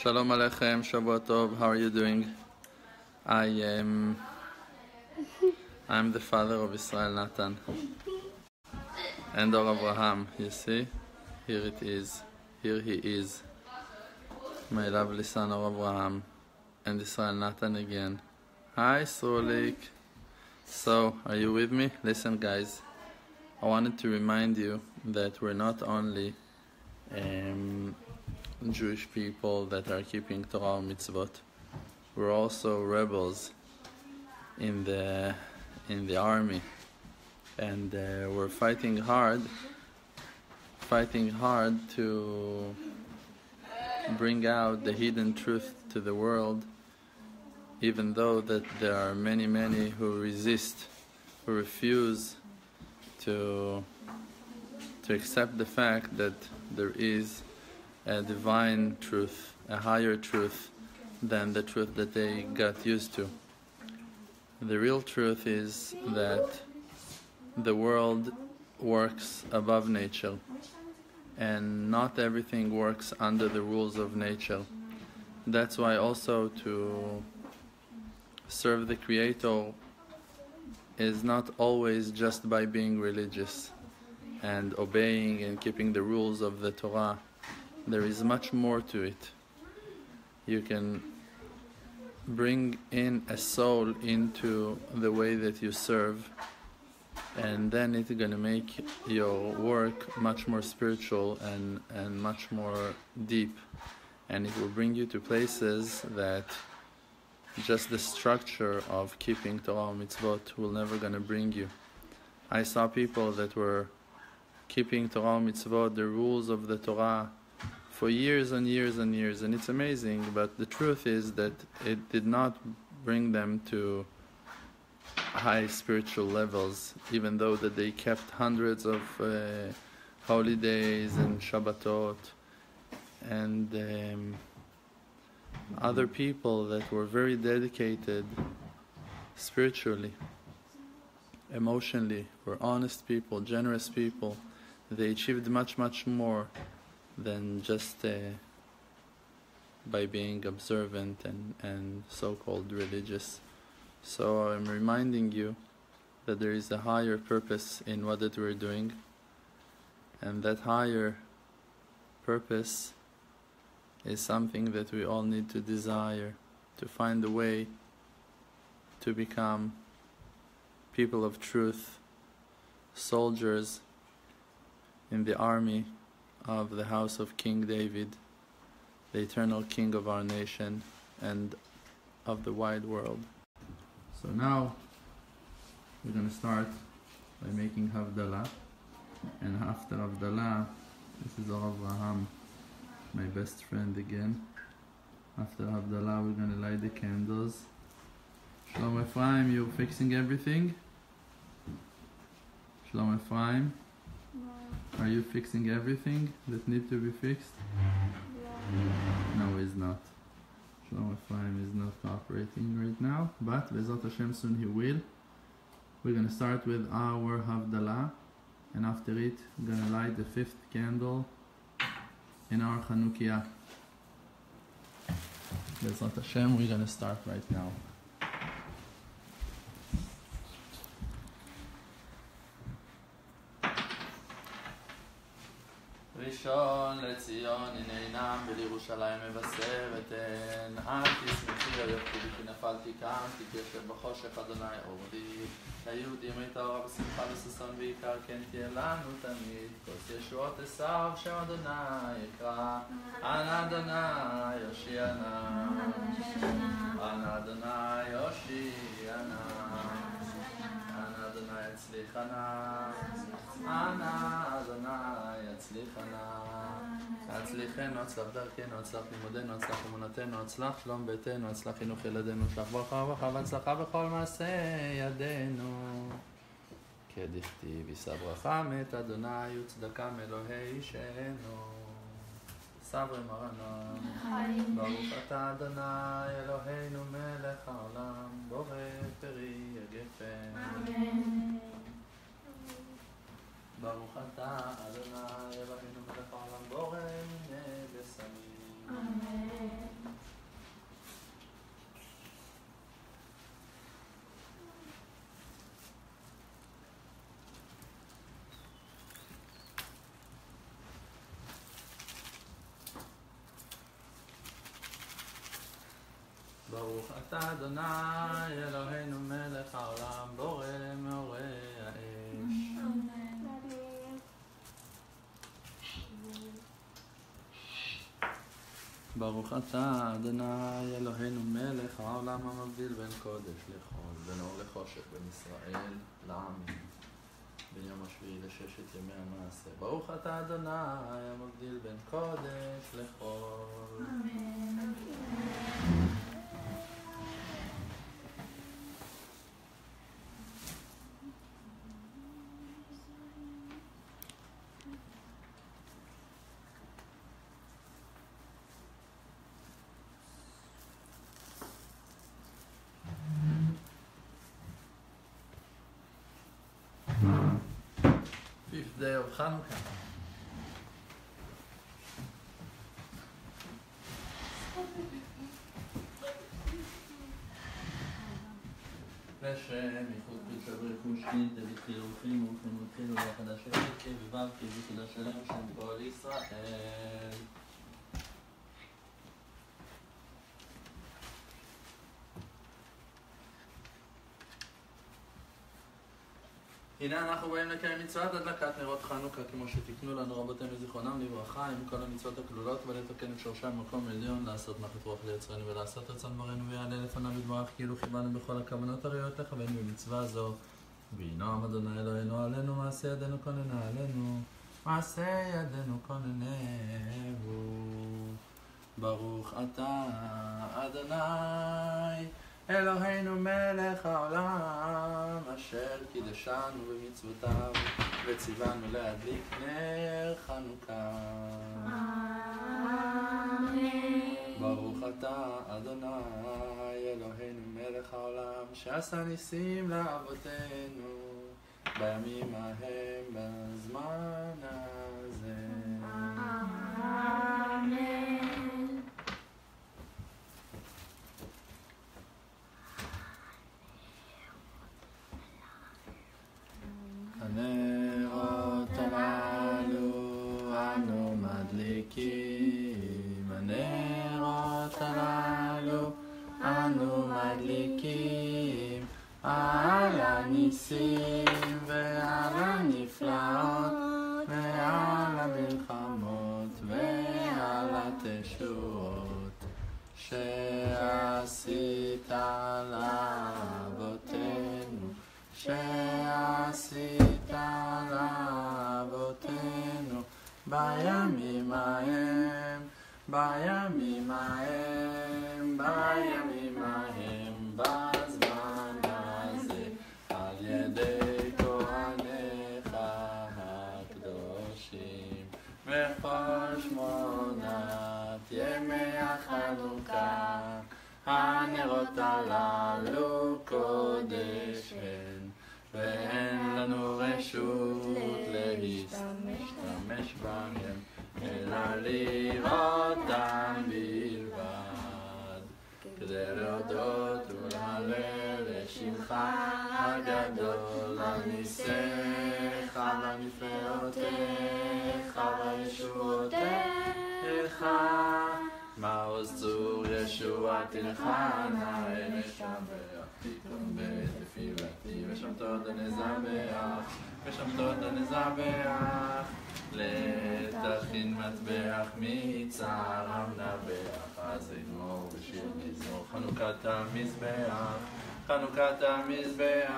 Shalom Aleichem, Shabbat Tov, how are you doing? I am I'm the father of Israel Natan and of Abraham, you see? Here it is. Here he is. My lovely son of Abraham and Israel Natan again. Hi Solik. So, are you with me? Listen guys, I wanted to remind you that we're not only um, Jewish people that are keeping Torah mitzvot. We're also rebels in the in the army, and uh, we're fighting hard, fighting hard to bring out the hidden truth to the world. Even though that there are many, many who resist, who refuse to to accept the fact that there is a divine truth, a higher truth than the truth that they got used to. The real truth is that the world works above nature and not everything works under the rules of nature. That's why also to serve the Creator is not always just by being religious and obeying and keeping the rules of the Torah there is much more to it. You can bring in a soul into the way that you serve, and then it's going to make your work much more spiritual and, and much more deep. And it will bring you to places that just the structure of keeping Torah mitzvot will never going to bring you. I saw people that were keeping Torah mitzvot, the rules of the Torah, for years and years and years, and it's amazing. But the truth is that it did not bring them to high spiritual levels, even though that they kept hundreds of uh, holidays and Shabbatot, and um, other people that were very dedicated spiritually, emotionally, were honest people, generous people. They achieved much, much more than just uh, by being observant and, and so called religious. So I'm reminding you that there is a higher purpose in what that we're doing, and that higher purpose is something that we all need to desire to find a way to become people of truth, soldiers in the army of the house of King David, the eternal King of our nation and of the wide world. So now we're going to start by making Havdalah. And after Havdalah, this is Abraham, my best friend again. After Havdalah, we're going to light the candles. Shalom Ephraim, You're fixing everything? Shalom Ephraim. Are you fixing everything that need to be fixed? No, he's not. Shalom Ephraim is not cooperating right now, but Bezat Hashem soon he will. We're gonna start with our Havdalah, and after it, we're gonna light the fifth candle in our Chanukiah. Bezat Hashem, we're gonna start right now. ראשון לציון הנהנם ולירושלים מבשרתן אל תשמחי אויבתי כי נפלתי קמתי כי יושב בחושך אדוני אורי ליהודים הייתה אורה בשמחה וששון ועיקר כן תהיה לנו תמיד. כוס ישועות עשיו שם אדוני יקרא. אנא אדוני יושיענה אנא. אדוני יושיענה אנא. אדוני יצליחנה אנא אדוני יצליחנה הצליחנו, הצלח דרכנו, הצלח לימודנו, הצלח אמונתנו, הצלח שלום ביתנו, הצלח חינוך ילדינו, הצלח ברכה וברכה והצלחה בכל מעשה ידינו. כדכתיב יישא ברכה מת אדוני וצדקה מאלוהי אישנו. סברי מרנן, ברוך אתה אדוני אלוהינו מלך העולם, בורא פרי הגפן. ברוך אתה, אדוני אלוהינו מלך העולם בורא ובשמים. אמן. ברוך אתה, אדוני אלוהינו מלך העולם בורא ברוך אתה אדוני אלוהינו מלך העולם המבדיל בין קודש לחול, בין אור לחושך, בין ישראל לעמים. בין יום השביעי לששת ימי המעשה. ברוך אתה אדוני המבדיל בין קודש לחול. Fifth day of Hanukkah. לשם איחוד פרצה ורכושין דבתחיל הולכים הולכים הולכים ולחדש אלוקי וברכי וקדש אלוהים שם כל ישראל. הנה אנחנו באים לקיים מצוות הדלקת נרות חנוכה כמו שתיקנו לנו רבותינו זיכרונם לברכה עם כל המצוות הכלולות ולתקן את שורשם במקום עליון לעשות נחת רוח ליצרנו ולעשות רצון מורנו ויעלה לפניו יתברך כאילו כיוונו בכל הכוונות הראויות לכוון במצווה זו. וינועם אדוני אלוהינו עלינו מעשה ידינו כוננה עלינו מעשה ידינו כוננהו ברוך אתה אדוני אלוהינו מלך העולם, אשר קידשנו במצוותיו, וציוונו להדליק נר חנוכה. ברוך אתה, אדוני, אלוהינו מלך העולם, שעשה ניסים לאבותינו, בימים ההם בזמן הזה. הנרות ימי החנוכה, הנרות הללו קודש הן. ואין לנו רשות להשתמש בהם, אלא לראותם בלבד. כדי להודות ולהלל לשמך הגדול על ניסיך ונפלאותיך וישועותיך. צור ישועתי לך נאה נשבח פתאום בתפילתי ושמתות הנזבח ושמתות הנזבח לתכין מטבח מצער המנבח אז אגמור בשיר מזמור חנוכת המזבח חנוכת המזבח.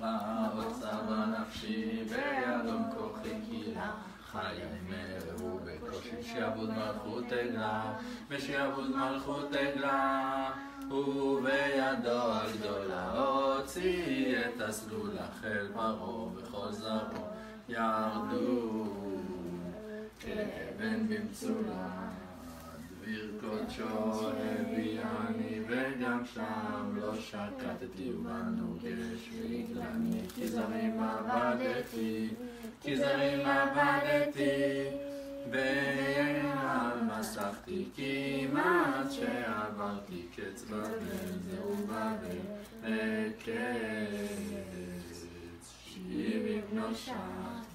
ראה אוצר בנפשי בידום כוחי קהילה חי ימרו בקושי שיעבוד מלכות עגלה ושיעבוד מלכות עגלה ובידו הגדולה הוציא את הסלול החל ברו וכל זרעו ירדו. כאבן במצולה דביר קודשו הביאני וגם שם לא שקטתי ובנו גש והגלני כי זרים עבדתי כי זרים עבדתי בעיניו מסכתי כמעט שעברתי קץ בבל זהו בבל לקץ שבעים נושעתי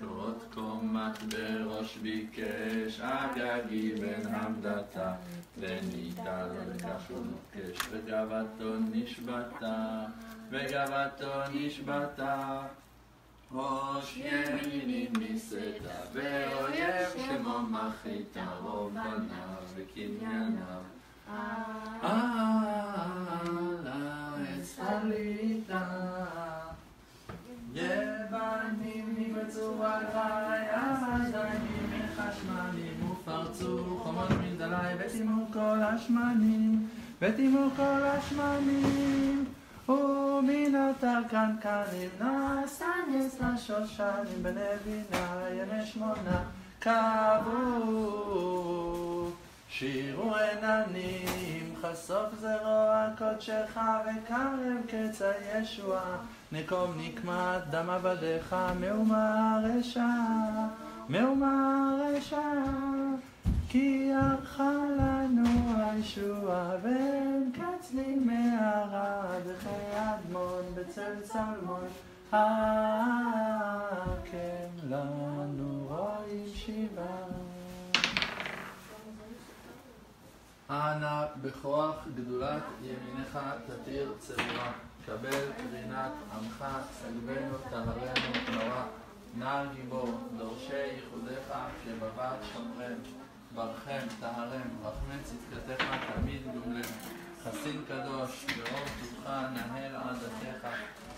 קורות קומת בראש ביקש, אגגי בן המדתה, וניתה לו לכך שהוא נוקש, וגאוותו נשבתה, וגאוותו נשבתה. ראש ימיני נישאת, ואויב שמו מחית, רוב בניו וקנייניו. על העץ עליתה, השמנים, וטימו כל השמנים. ומן אתר קנקנים נעשה נס לשושנים בנבינה ימי שמונה קבעו שירו עננים חשוף זרוע קודשך וקרב קץ הישועה נקום נקמת דם עבדיך מהומה רשע מהומה רשע כי ערכה לנו הישועה ואין קץ לי מערד חיי אדמון בצל צלמון הקם לנו רואים שיבה אנא בכוח גדולת ימינך תתיר צבורה קבל רינת עמך סגבנו טהרנו נורא. נער גיבור דורשי ייחודיך שבבת שומרם ברכם, טהרם, רחמי צדקתך תמיד גומלם. חסין קדוש, ברוב טובך נהל עדתך,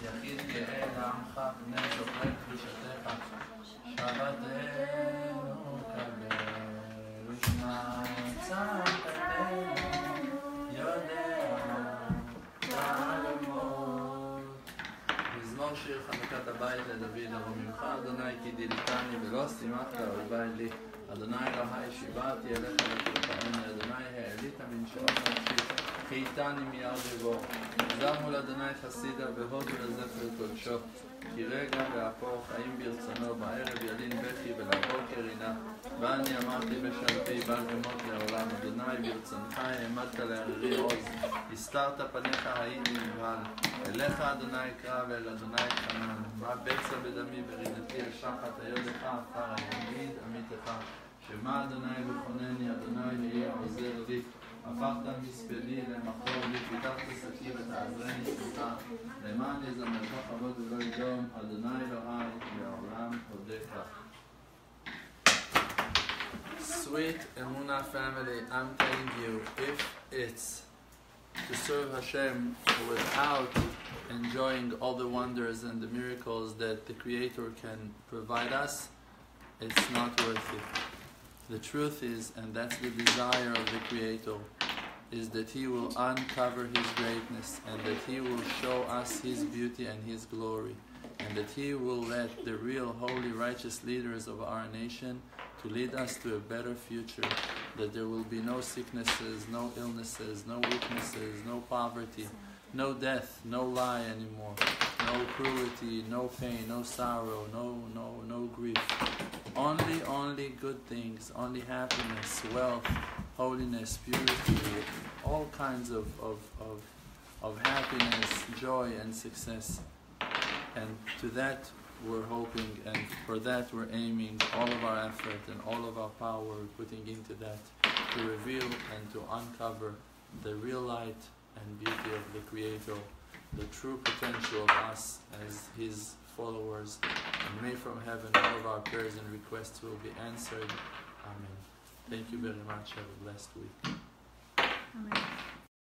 יחיד גאה לעמך, בני זוכרי קדושתך. שבתנו קבל, ושמע מזמור שיר חנוכת הבית לדוד ארוממך, אדוני כי דילתני ולא שימחת אויבי לי. אדוני אלוהי שיברתי אליך לקיפאון, אדוני העלית מנשאות נפשי, חייתני מיד יבור. עזר מול אדוני חסידה והודו לזכר קודשו, כי רגע והפוך חיים ברצונו, בערב ילין בכי ולבוקר רינה. ואני אמרתי בשלפי בל אמות לעולם, אדוני ברצונך העמדת לערערי עוז, הסתרת פניך הייתי נבהל. אליך אדוני אקרא ואל אדוני אתחנן, מה בצע בדמי ברינתי אל שחת היודך עפר הימיד עמיתך. שמע אדוני וכונני, אדוני יהיה עוזר לי. הפכת מספדי למחור לי, פיתחת שקי ותעזרני שמחה. למען יזמרך כבוד ולא ידום, אדוני אלוהי, לעולם אודך. Sweet Emuna family, I'm telling you, if it's to serve Hashem without enjoying all the wonders and the miracles that the Creator can provide us, it's not worth it. The truth is, and that's the desire of the Creator, is that He will uncover His greatness and that He will show us His beauty and His glory, and that He will let the real holy righteous leaders of our nation to lead us to a better future, that there will be no sicknesses, no illnesses, no weaknesses, no poverty, no death, no lie anymore, no cruelty, no pain, no sorrow, no no no grief. Only only good things, only happiness, wealth, holiness, purity, all kinds of, of, of, of happiness, joy and success. And to that we're hoping and for that we're aiming all of our effort and all of our power we're putting into that to reveal and to uncover the real light and beauty of the Creator, the true potential of us as His followers. And may from heaven all of our prayers and requests will be answered. Amen. Thank you very much. Have a blessed week. Amen.